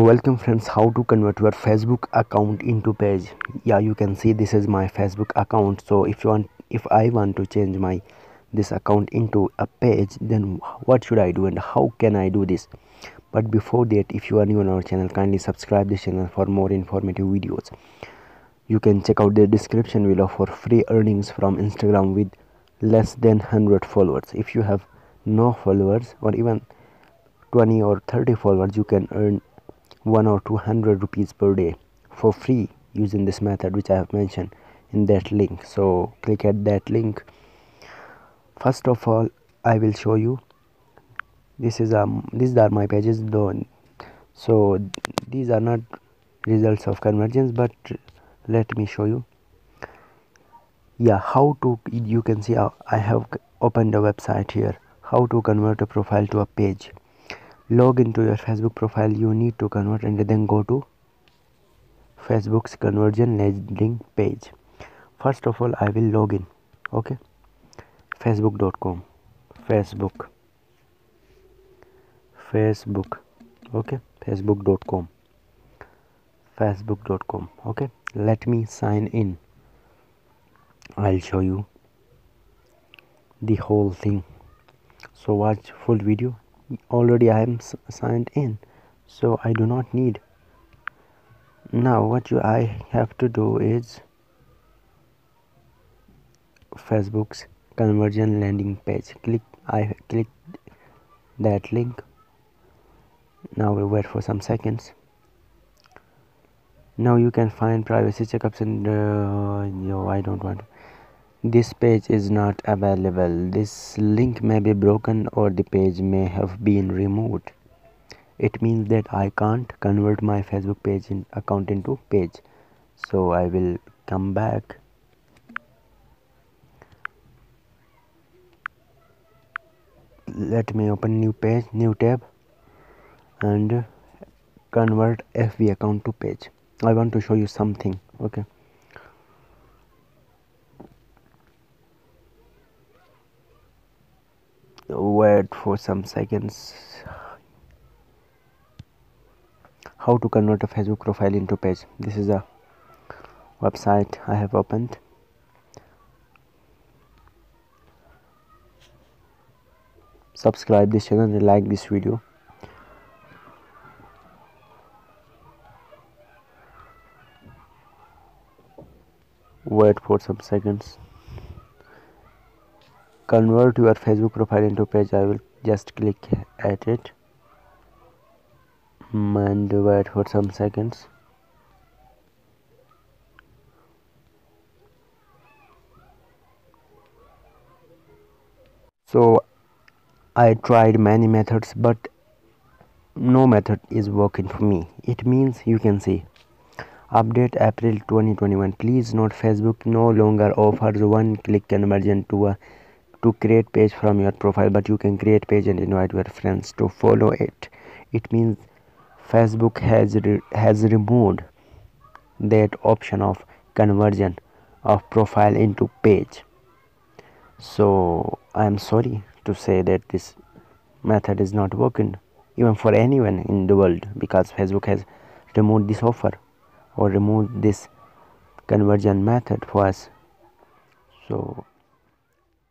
welcome friends. How to convert your facebook account into page? Yeah you can see this is my facebook account. So if you want if i want to change my this account into a page then what should i do and how can i do this? But before that if you are new on our channel kindly subscribe this channel for more informative videos. You can check out the description below for free earnings from instagram with less than 100 followers. If you have no followers or even 20 or 30 followers you can earn one or two hundred rupees per day for free using this method which I have mentioned in that link. So click at that link. First of all I will show you. This is um these are my pages though. So these are not results of convergence but let me show you. Yeah how to you can see I have opened a website here. How to convert a profile to a page log into your facebook profile you need to convert and then go to facebook's conversion landing page. First of all i will log in okay? Facebook.com facebook. Facebook okay? Facebook.com facebook.com okay? Let me sign in. I'll show you the whole thing. So watch full video already I am signed in. So I do not need. Now what you I have to do is Facebook's conversion landing page. Click I click that link. Now we'll wait for some seconds. Now you can find privacy checkups and uh, I don't want this page is not available. This link may be broken or the page may have been removed. It means that i can't convert my facebook page in account into page. So i will come back. Let me open new page new tab and convert fb account to page. I want to show you something okay wait for some seconds. How to convert a facebook profile into page? This is a website i have opened. Subscribe this channel and like this video. Wait for some seconds convert your facebook profile into page i will just click at it. And wait for some seconds. So i tried many methods but no method is working for me. It means you can see. Update april 2021 please note facebook no longer offers one click conversion to a to create page from your profile but you can create page and invite your friends to follow it. It means facebook has re has removed that option of conversion of profile into page. So i am sorry to say that this method is not working even for anyone in the world because facebook has removed this offer or removed this conversion method for us. So